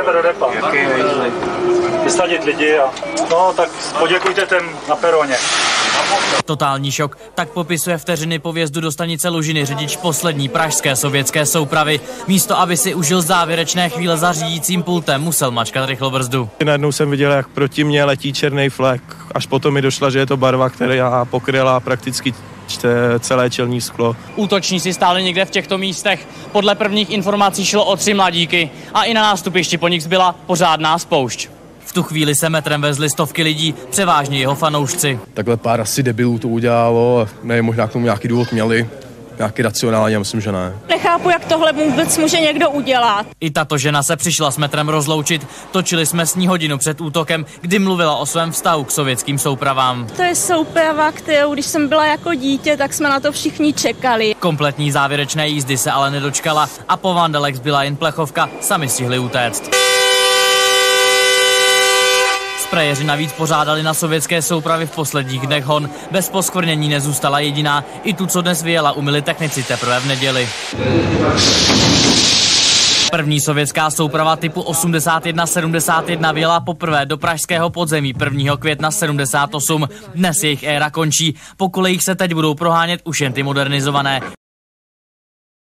a vysadit lidi a no tak poděkujte těm na peroně. Totální šok. Tak popisuje vteřiny po vjezdu do stanice Lužiny řidič poslední pražské sovětské soupravy. Místo, aby si užil závěrečné chvíle za řídícím pultem, musel mačkat rychlobrzdu. Najednou jsem viděl, jak proti mně letí černý flek. Až potom mi došla, že je to barva, která pokryla prakticky celé čelní sklo. Útočníci stáli někde v těchto místech. Podle prvních informací šlo o tři mladíky a i na nástupišti po nich zbyla pořádná spoušť. V tu chvíli se metrem vezli stovky lidí, převážně jeho fanoušci. Takhle pár asi debilů to udělalo, nevím, možná k tomu nějaký důvod měli, nějaký racionální, já myslím, že ne. Nechápu, jak tohle vůbec může někdo udělat. I tato žena se přišla s metrem rozloučit. Točili jsme s ní hodinu před útokem, kdy mluvila o svém vztahu k sovětským soupravám. To je souprava, kterou když jsem byla jako dítě, tak jsme na to všichni čekali. Kompletní závěrečné jízdy se ale nedočkala a po Vandelex byla jen plechovka, sami stihli utéct. Sprejeři navíc pořádali na sovětské soupravy v posledních dnech hon. Bez poskvrnění nezůstala jediná. I tu, co dnes vyjela, umili technici teprve v neděli. První sovětská souprava typu 8171 vyjela poprvé do pražského podzemí 1. května 78. Dnes jejich éra končí. Po kolejích se teď budou prohánět už jen ty modernizované.